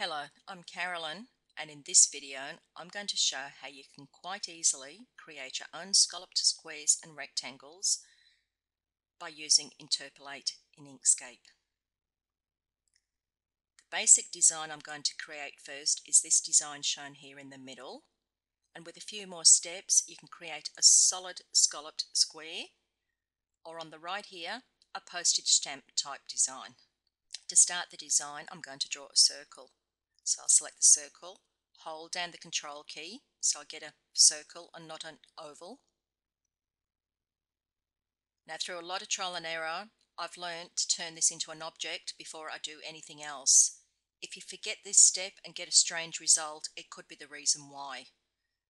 Hello, I'm Carolyn and in this video I'm going to show how you can quite easily create your own scalloped squares and rectangles by using Interpolate in Inkscape. The basic design I'm going to create first is this design shown here in the middle and with a few more steps you can create a solid scalloped square or on the right here a postage stamp type design. To start the design I'm going to draw a circle. So I'll select the circle, hold down the control key so I get a circle and not an oval. Now through a lot of trial and error I've learned to turn this into an object before I do anything else. If you forget this step and get a strange result it could be the reason why.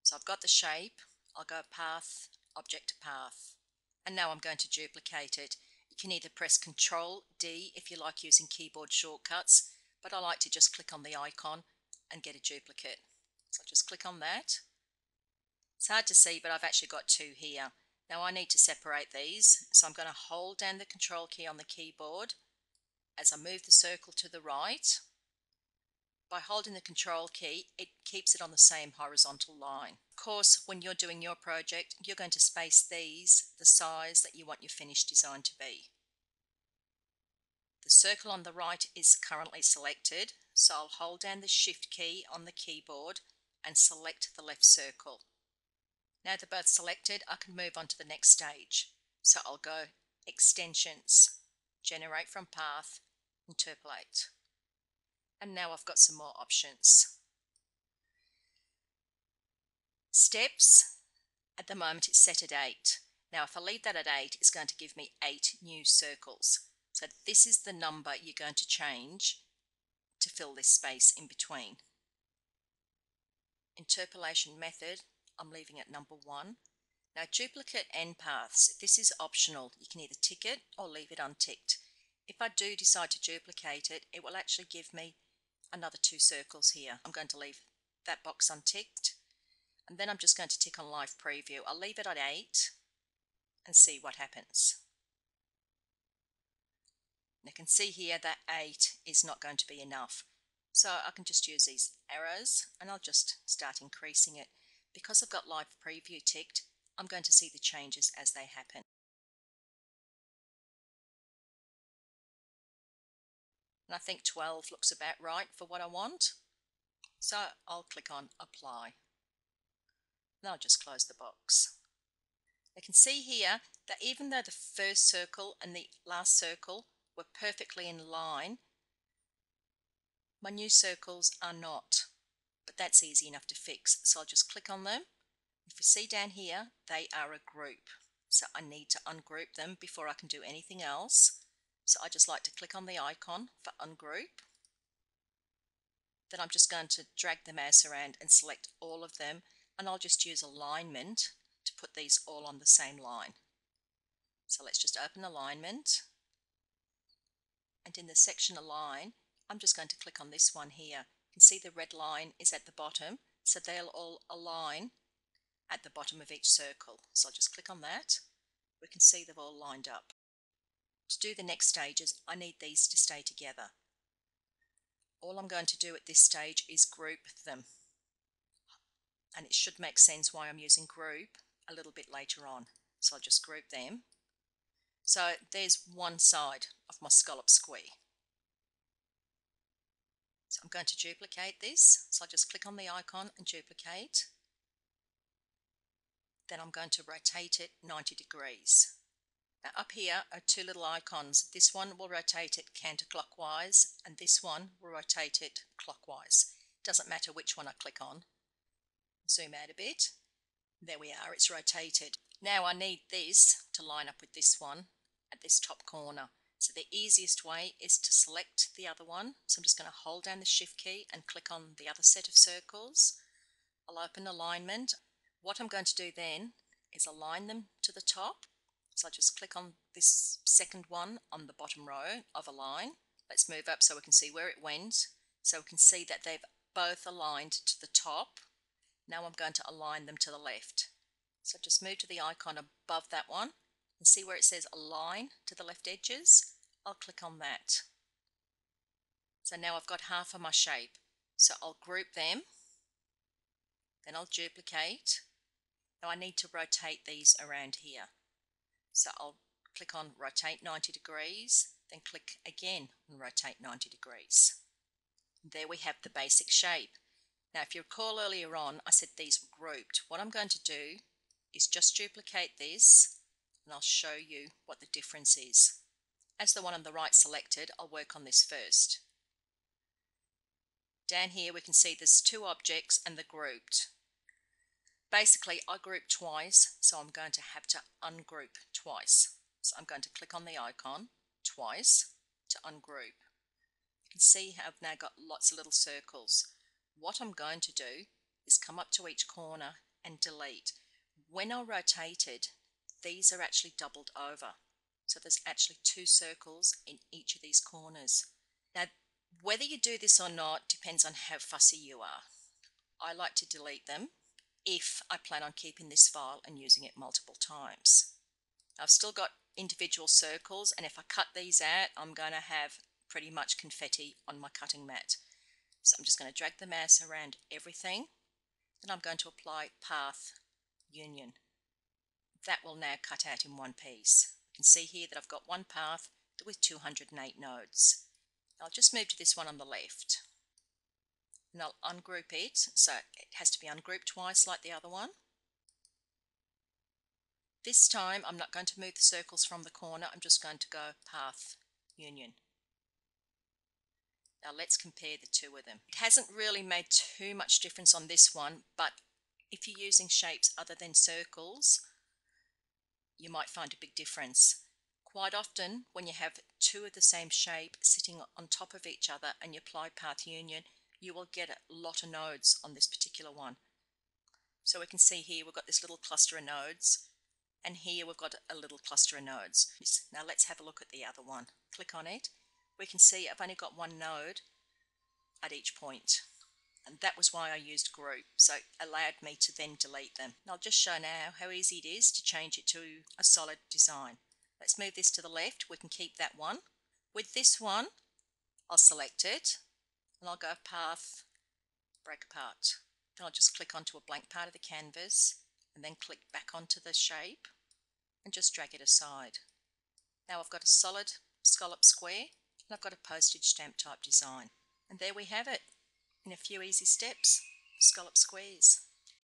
So I've got the shape, I'll go path, object to path and now I'm going to duplicate it. You can either press Control D if you like using keyboard shortcuts but I like to just click on the icon and get a duplicate. So I'll just click on that. It's hard to see but I've actually got two here. Now I need to separate these so I'm going to hold down the control key on the keyboard as I move the circle to the right. By holding the control key it keeps it on the same horizontal line. Of course when you're doing your project you're going to space these the size that you want your finished design to be. The circle on the right is currently selected, so I'll hold down the Shift key on the keyboard and select the left circle. Now they're both selected, I can move on to the next stage. So I'll go Extensions, Generate from Path, Interpolate. And now I've got some more options. Steps, at the moment it's set at 8. Now if I leave that at 8, it's going to give me 8 new circles. So this is the number you're going to change to fill this space in between. Interpolation method, I'm leaving at number one. Now duplicate end paths, this is optional. You can either tick it or leave it unticked. If I do decide to duplicate it, it will actually give me another two circles here. I'm going to leave that box unticked and then I'm just going to tick on live preview. I'll leave it at 8 and see what happens. Can see here that 8 is not going to be enough. So I can just use these arrows and I'll just start increasing it. Because I've got live preview ticked, I'm going to see the changes as they happen. And I think 12 looks about right for what I want. So I'll click on apply. And I'll just close the box. I can see here that even though the first circle and the last circle were perfectly in line. My new circles are not, but that's easy enough to fix. So I'll just click on them. If you see down here, they are a group. So I need to ungroup them before I can do anything else. So I just like to click on the icon for ungroup. Then I'm just going to drag the mouse around and select all of them and I'll just use alignment to put these all on the same line. So let's just open alignment and in the section align I'm just going to click on this one here. You can see the red line is at the bottom so they'll all align at the bottom of each circle. So I'll just click on that. We can see they've all lined up. To do the next stages I need these to stay together. All I'm going to do at this stage is group them. And it should make sense why I'm using group a little bit later on. So I'll just group them so there's one side of my scallop square. So I'm going to duplicate this. So I just click on the icon and duplicate. Then I'm going to rotate it 90 degrees. Now up here are two little icons. This one will rotate it counterclockwise and this one will rotate it clockwise. Doesn't matter which one I click on. Zoom out a bit. There we are, it's rotated. Now I need this to line up with this one at this top corner. So the easiest way is to select the other one. So I'm just going to hold down the shift key and click on the other set of circles. I'll open alignment. What I'm going to do then is align them to the top. So I just click on this second one on the bottom row of align. Let's move up so we can see where it went. So we can see that they've both aligned to the top. Now I'm going to align them to the left. So just move to the icon above that one and see where it says align to the left edges, I'll click on that. So now I've got half of my shape. So I'll group them, then I'll duplicate. Now I need to rotate these around here. So I'll click on rotate 90 degrees, then click again on rotate 90 degrees. There we have the basic shape. Now if you recall earlier on I said these were grouped. What I'm going to do is just duplicate this and I'll show you what the difference is. As the one on the right selected I'll work on this first. Down here we can see there's two objects and they're grouped. Basically I group twice so I'm going to have to ungroup twice. So I'm going to click on the icon twice to ungroup. You can see how I've now got lots of little circles. What I'm going to do is come up to each corner and delete. When I rotated, these are actually doubled over. So there's actually two circles in each of these corners. Now, whether you do this or not depends on how fussy you are. I like to delete them if I plan on keeping this file and using it multiple times. I've still got individual circles and if I cut these out I'm going to have pretty much confetti on my cutting mat. So I'm just going to drag the mouse around everything then I'm going to apply path union. That will now cut out in one piece. You can see here that I've got one path with 208 nodes. I'll just move to this one on the left and I'll ungroup it so it has to be ungrouped twice like the other one. This time I'm not going to move the circles from the corner, I'm just going to go path union. Now let's compare the two of them. It hasn't really made too much difference on this one, but if you're using shapes other than circles, you might find a big difference. Quite often, when you have two of the same shape sitting on top of each other and you apply path union, you will get a lot of nodes on this particular one. So we can see here we've got this little cluster of nodes and here we've got a little cluster of nodes. Now let's have a look at the other one. Click on it. We can see I've only got one node at each point and that was why I used group so it allowed me to then delete them. And I'll just show now how easy it is to change it to a solid design. Let's move this to the left we can keep that one. With this one I'll select it and I'll go path break apart. Then I'll just click onto a blank part of the canvas and then click back onto the shape and just drag it aside. Now I've got a solid scallop square and I've got a postage stamp type design. And there we have it in a few easy steps, scallop squares.